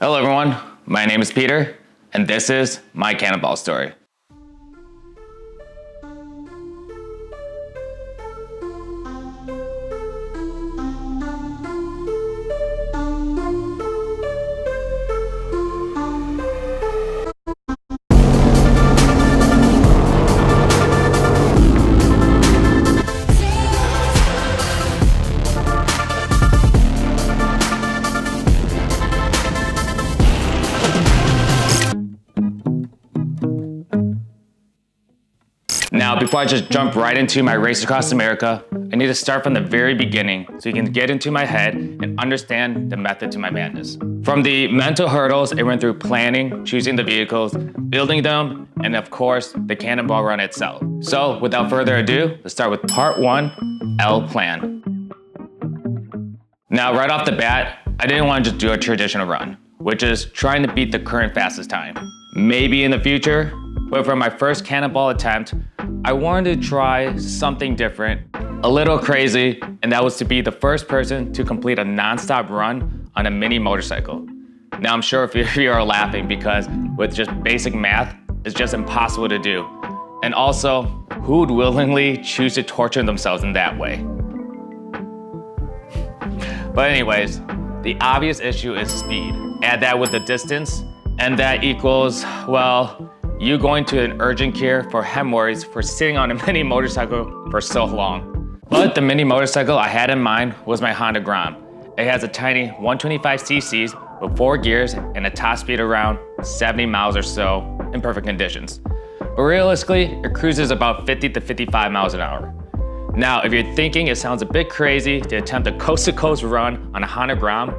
Hello everyone, my name is Peter, and this is my cannonball story. Now, before I just jump right into my race across America, I need to start from the very beginning so you can get into my head and understand the method to my madness. From the mental hurdles, it went through planning, choosing the vehicles, building them, and of course, the cannonball run itself. So without further ado, let's start with part one, El plan. Now, right off the bat, I didn't want to just do a traditional run, which is trying to beat the current fastest time. Maybe in the future, but for my first cannonball attempt, I wanted to try something different, a little crazy, and that was to be the first person to complete a non-stop run on a mini motorcycle. Now I'm sure if you are laughing because with just basic math, it's just impossible to do. And also, who would willingly choose to torture themselves in that way? But anyways, the obvious issue is speed. Add that with the distance, and that equals, well, you going to an urgent care for hemorrhoids for sitting on a mini motorcycle for so long. But the mini motorcycle I had in mind was my Honda Grom. It has a tiny 125 cc's with four gears and a top speed around 70 miles or so in perfect conditions. But realistically, it cruises about 50 to 55 miles an hour. Now, if you're thinking it sounds a bit crazy to attempt a coast-to-coast -coast run on a Honda Grom,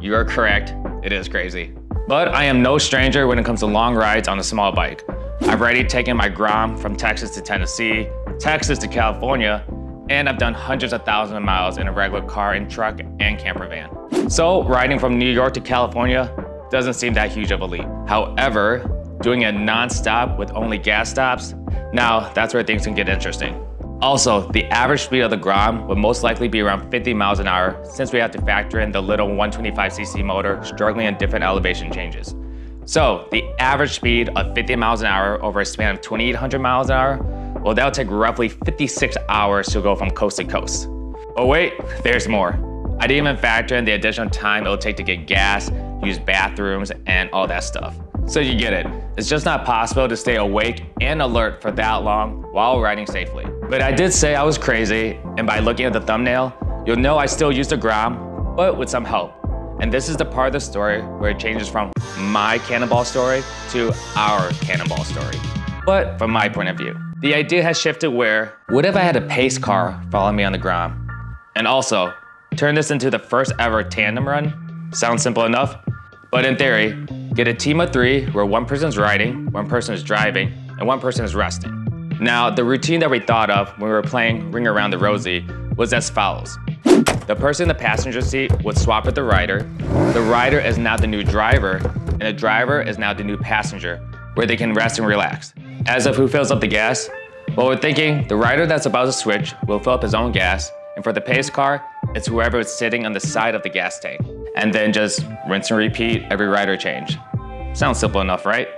you are correct, it is crazy. But I am no stranger when it comes to long rides on a small bike. I've already taken my Grom from Texas to Tennessee, Texas to California, and I've done hundreds of thousands of miles in a regular car and truck and camper van. So riding from New York to California doesn't seem that huge of a leap. However, doing it non-stop with only gas stops, now that's where things can get interesting. Also, the average speed of the Grom would most likely be around 50 miles an hour since we have to factor in the little 125cc motor struggling in different elevation changes. So the average speed of 50 miles an hour over a span of 2,800 miles an hour, well that'll take roughly 56 hours to go from coast to coast. Oh wait, there's more. I didn't even factor in the additional time it'll take to get gas, use bathrooms, and all that stuff. So you get it. It's just not possible to stay awake and alert for that long while riding safely. But I did say I was crazy, and by looking at the thumbnail, you'll know I still used a Grom, but with some help. And this is the part of the story where it changes from my cannonball story to our cannonball story. But from my point of view, the idea has shifted where, what if I had a pace car follow me on the Grom? And also, turn this into the first ever tandem run? Sounds simple enough? But in theory, get a team of three where one person's riding, one person is driving, and one person is resting. Now, the routine that we thought of when we were playing Ring Around the Rosie was as follows. The person in the passenger seat would swap with the rider. The rider is now the new driver, and the driver is now the new passenger, where they can rest and relax. As of who fills up the gas, well, we're thinking the rider that's about to switch will fill up his own gas, and for the pace car, it's whoever is sitting on the side of the gas tank and then just rinse and repeat every rider change. Sounds simple enough, right?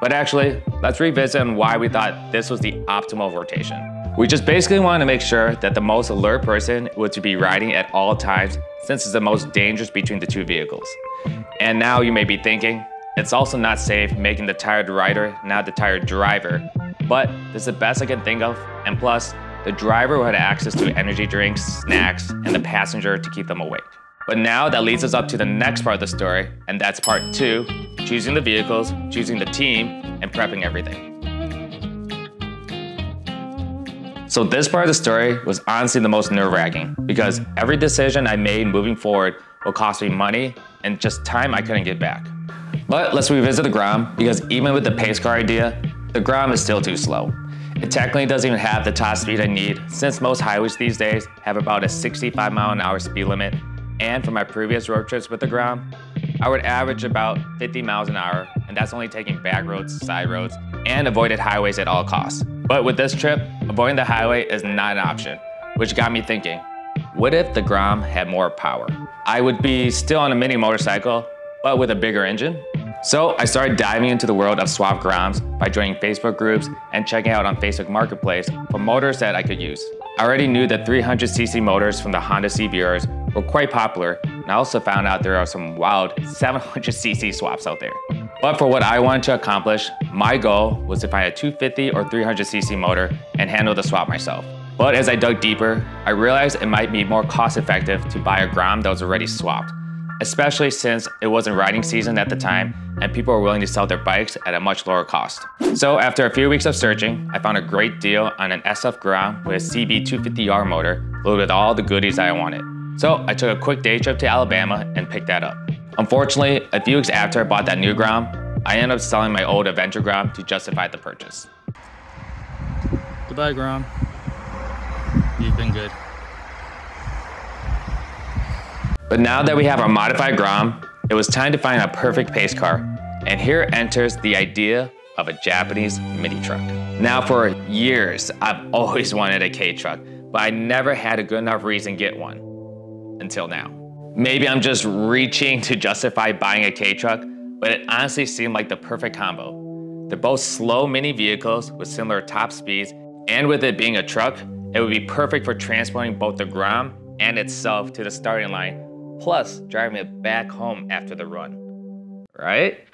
But actually, let's revisit on why we thought this was the optimal rotation. We just basically wanted to make sure that the most alert person was to be riding at all times since it's the most dangerous between the two vehicles. And now you may be thinking, it's also not safe making the tired rider now the tired driver, but this is the best I can think of, and plus, the driver will have access to energy drinks, snacks, and the passenger to keep them awake. But now that leads us up to the next part of the story, and that's part two, choosing the vehicles, choosing the team, and prepping everything. So this part of the story was honestly the most nerve-wracking because every decision I made moving forward will cost me money and just time I couldn't get back. But let's revisit the Grom because even with the pace car idea, the Grom is still too slow. It technically doesn't even have the top speed I need since most highways these days have about a 65 mile an hour speed limit and from my previous road trips with the Grom, I would average about 50 miles an hour, and that's only taking back roads, side roads, and avoided highways at all costs. But with this trip, avoiding the highway is not an option, which got me thinking, what if the Grom had more power? I would be still on a mini motorcycle, but with a bigger engine. So I started diving into the world of swap groms by joining Facebook groups and checking out on Facebook Marketplace for motors that I could use. I already knew that 300cc motors from the Honda CBRs were quite popular, and I also found out there are some wild 700cc swaps out there. But for what I wanted to accomplish, my goal was to find a 250 or 300cc motor and handle the swap myself. But as I dug deeper, I realized it might be more cost effective to buy a Grom that was already swapped, especially since it wasn't riding season at the time and people were willing to sell their bikes at a much lower cost. So after a few weeks of searching, I found a great deal on an SF Grom with a CB250R motor loaded with all the goodies I wanted. So I took a quick day trip to Alabama and picked that up. Unfortunately, a few weeks after I bought that new Grom, I ended up selling my old Adventure Grom to justify the purchase. Goodbye, Grom. You've been good. But now that we have our modified Grom, it was time to find a perfect pace car. And here enters the idea of a Japanese mini truck. Now for years, I've always wanted a Kei truck, but I never had a good enough reason to get one. Until now. Maybe I'm just reaching to justify buying a Kei truck, but it honestly seemed like the perfect combo. They're both slow mini vehicles with similar top speeds, and with it being a truck, it would be perfect for transporting both the Grom and itself to the starting line plus driving it back home after the run. Right?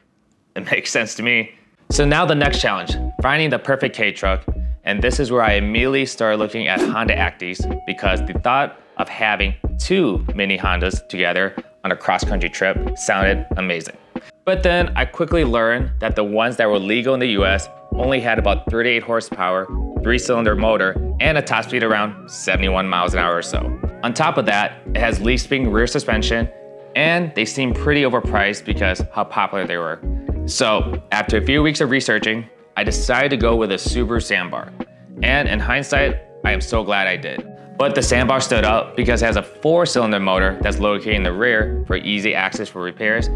It makes sense to me. So now the next challenge, finding the perfect Kei truck. And this is where I immediately started looking at Honda Actys because the thought of having two mini Hondas together on a cross-country trip sounded amazing. But then I quickly learned that the ones that were legal in the US only had about 38 horsepower, three-cylinder motor, and a top speed around 71 miles an hour or so. On top of that, it has leaf spring rear suspension, and they seem pretty overpriced because how popular they were. So after a few weeks of researching, I decided to go with a Subaru Sambar. And in hindsight, I am so glad I did. But the Sambar stood out because it has a four cylinder motor that's located in the rear for easy access for repairs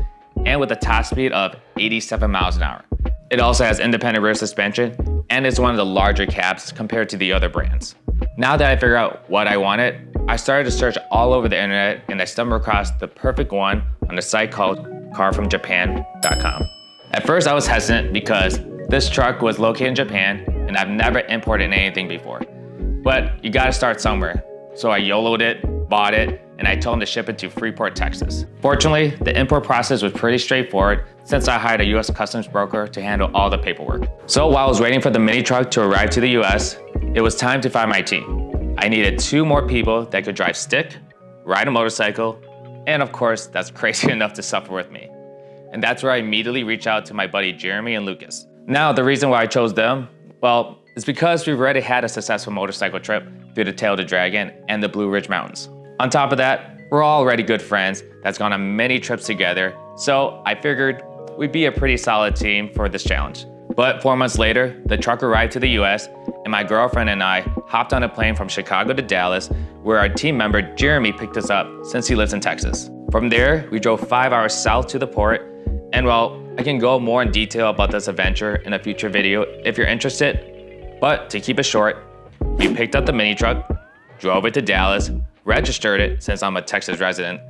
and with a top speed of 87 miles an hour. It also has independent rear suspension and is one of the larger cabs compared to the other brands. Now that I figured out what I wanted, I started to search all over the internet and I stumbled across the perfect one on a site called carfromjapan.com. At first I was hesitant because this truck was located in Japan and I've never imported anything before. But you gotta start somewhere. So I YOLO'd it, bought it, and I told them to ship it to Freeport, Texas. Fortunately, the import process was pretty straightforward since I hired a US customs broker to handle all the paperwork. So while I was waiting for the mini truck to arrive to the US, it was time to find my team. I needed two more people that could drive stick, ride a motorcycle, and of course, that's crazy enough to suffer with me. And that's where I immediately reached out to my buddy Jeremy and Lukasz. Now, the reason why I chose them, well, it's because we've already had a successful motorcycle trip through the Tail of the Dragon and the Blue Ridge Mountains. On top of that, we're already good friends that's gone on many trips together, so I figured we'd be a pretty solid team for this challenge. But four months later, the truck arrived to the US, and my girlfriend and I hopped on a plane from Chicago to Dallas, where our team member Jeremy picked us up since he lives in Texas. From there, we drove five hours south to the port, and well, I can go more in detail about this adventure in a future video if you're interested. But to keep it short, we picked up the mini truck, drove it to Dallas, registered it since I'm a Texas resident,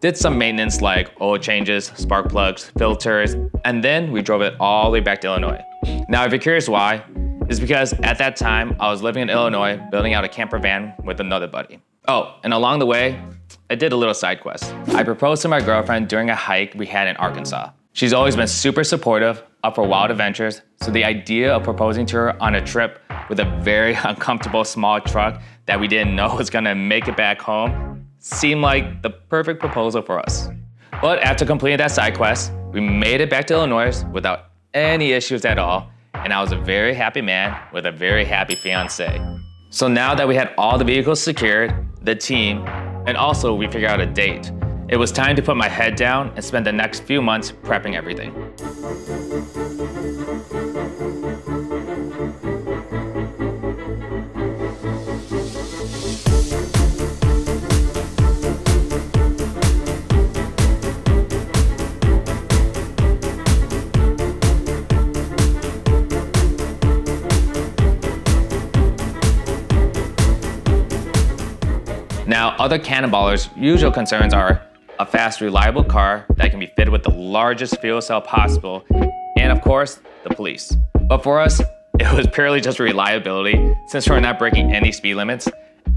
did some maintenance like oil changes, spark plugs, filters, and then we drove it all the way back to Illinois. Now, if you're curious why, it's because at that time, I was living in Illinois, building out a camper van with another buddy. Oh, and along the way, I did a little side quest. I proposed to my girlfriend during a hike we had in Arkansas. She's always been super supportive, up for wild adventures, so the idea of proposing to her on a trip with a very uncomfortable small truck that we didn't know was gonna make it back home seemed like the perfect proposal for us. But after completing that side quest, we made it back to Illinois without any issues at all, and I was a very happy man with a very happy fiance. So now that we had all the vehicles secured, the team, and also we figured out a date, it was time to put my head down and spend the next few months prepping everything. Now, other cannonballers' usual concerns are a fast, reliable car that can be fitted with the largest fuel cell possible, and of course, the police. But for us, it was purely just reliability since we're not breaking any speed limits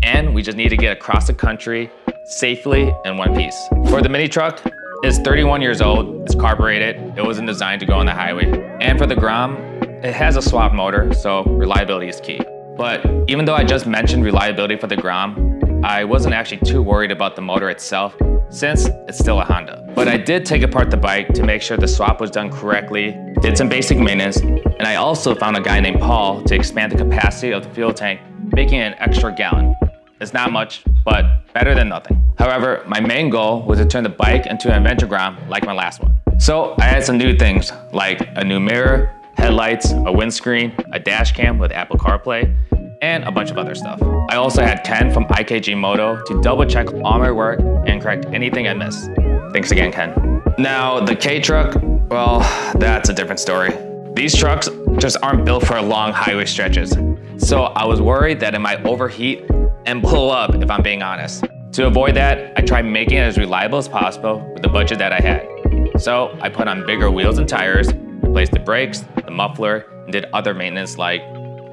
and we just need to get across the country safely in one piece. For the mini truck, it's 31 years old, it's carbureted, it wasn't designed to go on the highway. And for the Grom, it has a swap motor, so reliability is key. But even though I just mentioned reliability for the Grom, I wasn't actually too worried about the motor itself since it's still a Honda. But I did take apart the bike to make sure the swap was done correctly, did some basic maintenance, and I also found a guy named Paul to expand the capacity of the fuel tank, making it an extra gallon. It's not much, but better than nothing. However, my main goal was to turn the bike into an adventure Grom like my last one. So I had some new things like a new mirror, headlights, a windscreen, a dash cam with Apple CarPlay, and a bunch of other stuff. I also had Ken from IKG Moto to double check all my work and correct anything I missed. Thanks again, Ken. Now, the Kei-Truck, well, that's a different story. These trucks just aren't built for long highway stretches. So I was worried that it might overheat and blow up if I'm being honest. To avoid that, I tried making it as reliable as possible with the budget that I had. So I put on bigger wheels and tires, replaced the brakes, the muffler, and did other maintenance like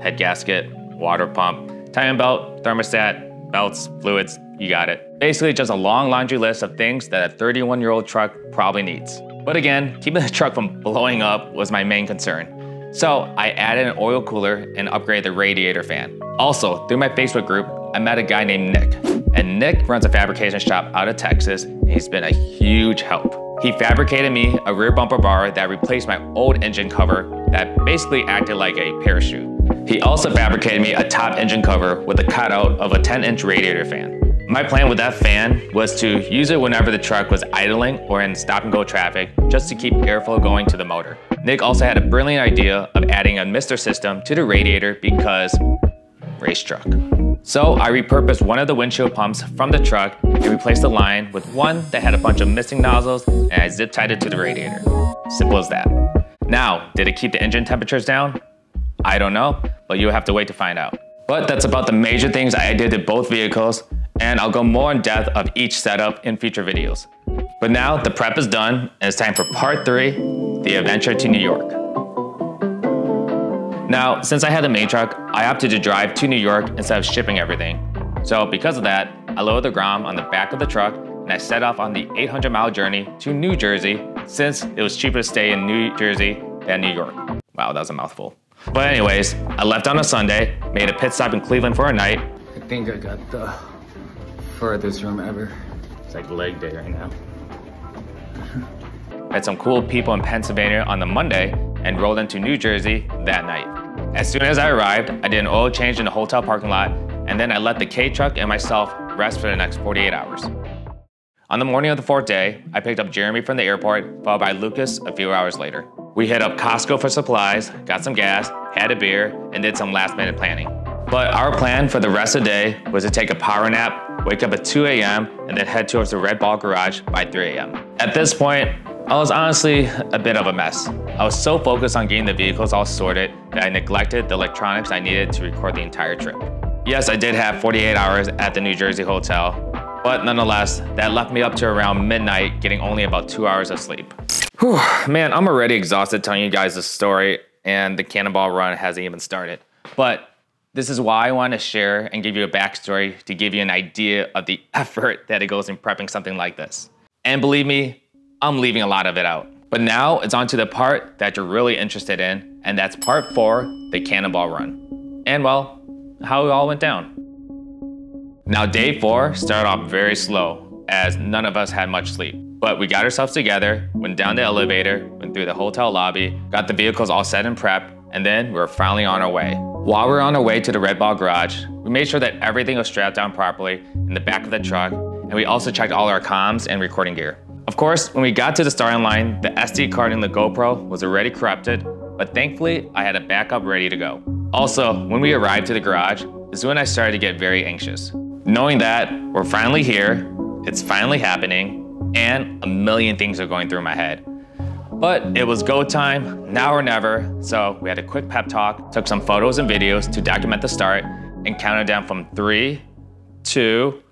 head gasket, water pump, timing belt, thermostat, belts, fluids, you got it. Basically just a long laundry list of things that a 31 year old truck probably needs. But again, keeping the truck from blowing up was my main concern. So I added an oil cooler and upgraded the radiator fan. Also, through my Facebook group, I met a guy named Nick. And Nick runs a fabrication shop out of Texas, and he's been a huge help. He fabricated me a rear bumper bar that replaced my old engine cover that basically acted like a parachute. He also fabricated me a top engine cover with a cutout of a 10 inch radiator fan. My plan with that fan was to use it whenever the truck was idling or in stop and go traffic just to keep airflow going to the motor. Nick also had a brilliant idea of adding a mister system to the radiator because race truck. So I repurposed one of the windshield pumps from the truck and replaced the line with one that had a bunch of misting nozzles and I zip tied it to the radiator. Simple as that. Now, did it keep the engine temperatures down? I don't know, but you'll have to wait to find out. But that's about the major things I did to both vehicles, and I'll go more in depth of each setup in future videos. But now the prep is done, and it's time for part three, the adventure to New York. Now, since I had a main truck, I opted to drive to New York instead of shipping everything. So because of that, I loaded the Grom on the back of the truck and I set off on the 800 mile journey to New Jersey since it was cheaper to stay in New Jersey than New York. Wow, that was a mouthful. But anyways, I left on a Sunday, made a pit stop in Cleveland for a night. I think I got the furthest room ever. It's like leg day right now. Met some cool people in Pennsylvania on the Monday and rolled into New Jersey that night. As soon as I arrived, I did an oil change in the hotel parking lot, and then I let the Kei truck and myself rest for the next 48 hours. On the morning of the fourth day, I picked up Jeremy from the airport, followed by Lukasz a few hours later. We hit up Costco for supplies, got some gas, had a beer, and did some last minute planning. But our plan for the rest of the day was to take a power nap, wake up at 2 a.m., and then head towards the Red Ball Garage by 3 a.m. At this point, I was honestly a bit of a mess. I was so focused on getting the vehicles all sorted that I neglected the electronics I needed to record the entire trip. Yes, I did have 48 hours at the New Jersey hotel, but nonetheless, that left me up to around midnight getting only about two hours of sleep. Whew, man, I'm already exhausted telling you guys this story and the cannonball run hasn't even started. But this is why I want to share and give you a backstory to give you an idea of the effort that it goes in prepping something like this. And believe me, I'm leaving a lot of it out. But now it's on to the part that you're really interested in, and that's part four, the cannonball run. And well, how it all went down. Now day four started off very slow, as none of us had much sleep. But we got ourselves together, went down the elevator, went through the hotel lobby, got the vehicles all set and prepped, and then we were finally on our way. While we were on our way to the Red Ball garage, we made sure that everything was strapped down properly in the back of the truck, and we also checked all our comms and recording gear. Of course, when we got to the starting line, the SD card in the GoPro was already corrupted, but thankfully I had a backup ready to go. Also, when we arrived to the garage, is when I started to get very anxious. Knowing that we're finally here, it's finally happening, and a million things are going through my head. But it was go time, now or never, so we had a quick pep talk, took some photos and videos to document the start, and counted down from three, two,